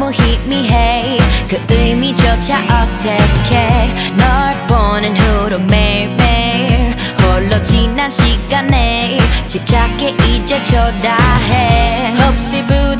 너무 희미해. 그 의미조차 어색해. 널 보는 후로 매일매일 홀로 지난 시간에 집착해 이제 초라해. 혹시 부담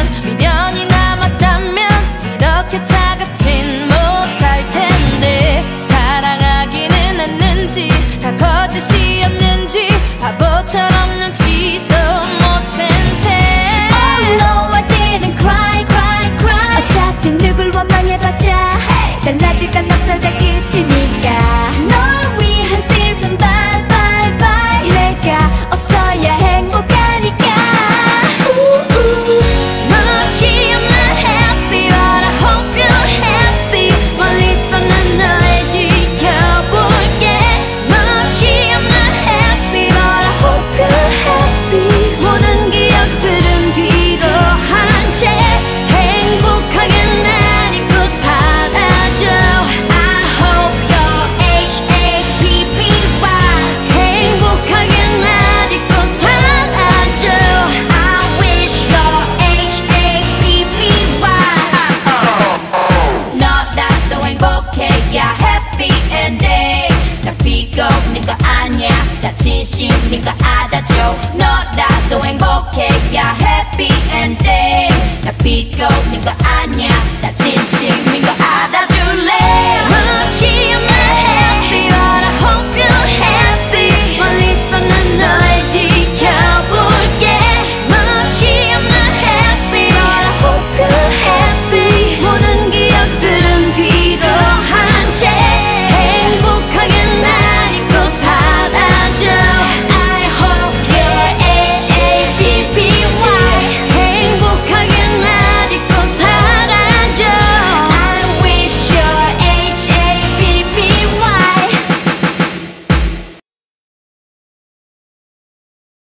아니야. 다 진심이니까? 알아줘 너 나도 행복해야 happy ending 나 비꼬는 거 아니야. 다 진심인 거 알아줘